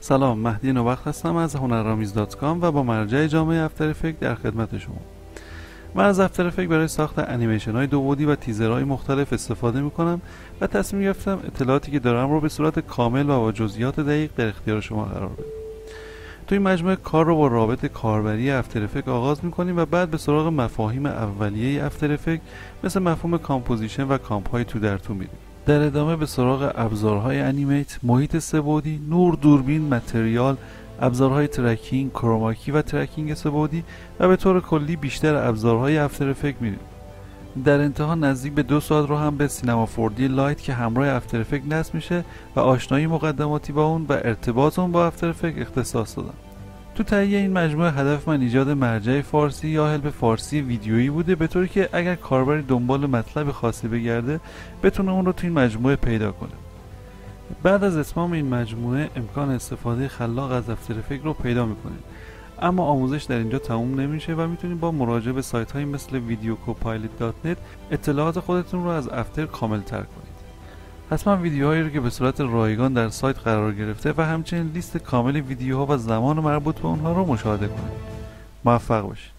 سلام مهدی نوبخت هستم از هنرآمیز و با مرجع جامع After در خدمت شما. من از After برای ساخت انیمیشن های دو بعدی و تیزرهای مختلف استفاده می کنم و تصمیم گرفتم اطلاعاتی که دارم رو به صورت کامل و با جزئیات دقیق در اختیار شما قرار بدم. توی مجموعه کار رو با رابط کاربری After Effect آغاز می‌کنیم و بعد به سراغ مفاهیم اولیه After Effect مثل مفهوم composition و comp های تو در تو میریم در ادامه به سراغ ابزارهای animate، محیط سه‌بعدی، نور، دوربین، material، ابزارهای tracking، chroma key و tracking سه‌بعدی و به طور کلی بیشتر ابزارهای After Effect میریم. در انتها نزدیک به دو ساعت رو هم به Cinema 4D Lite که همراه After Effect نصب میشه و آشنایی مقدماتی با اون و ارتباط اون با After Effect اختصاص دادم. تو تهیه این مجموعه هدف من ایجاد مرجع فارسی یا help فارسی ویدیویی بوده به طوری که اگر کاربری دنبال مطلب خاصی بگرده بتونه اون رو تو این مجموعه پیدا کنه بعد از اتمام این مجموعه امکان استفاده خلاق از دفتر فکر رو پیدا می‌کنید اما آموزش در اینجا تموم نمیشه و می‌تونید با مراجعه به سایت های مثل videocopilot.net اطلاعات خودتون رو از افتر کامل تر کنید. حتما ویدیوهایی رو که به صورت رایگان در سایت قرار گرفته و همچنین لیست کامل ویدیوها و زمان مربوط به اونها رو مشاهده کنید. موفق باشید.